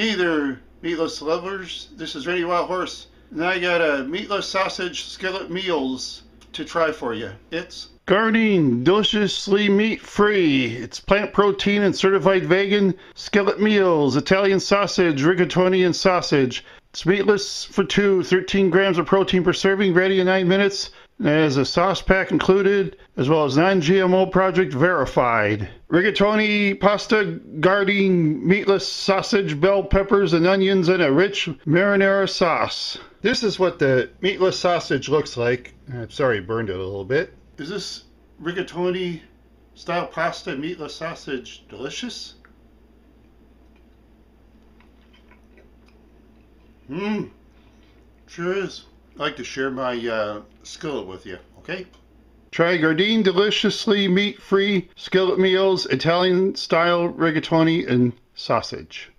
Hey there, meatless lovers. This is Randy Wild Horse, and I got a meatless sausage skillet meals to try for you. It's Gardein, deliciously meat free. It's plant protein and certified vegan. Skillet meals, Italian sausage, rigatoni, and sausage. It's meatless for two, 13 grams of protein per serving, ready in 9 minutes. Has a sauce pack included, as well as non GMO project verified. Rigatoni, pasta, Gardein, meatless sausage, bell peppers, and onions in a rich marinara sauce. This is what the meatless sausage looks like. I'm sorry, burned it a little bit. is this rigatoni style pasta meatless sausage delicious? Mmm, sure is. I'd like to share my uh, skillet with you, okay? Try Gardein deliciously meat-free skillet meals, Italian style rigatoni, and sausage.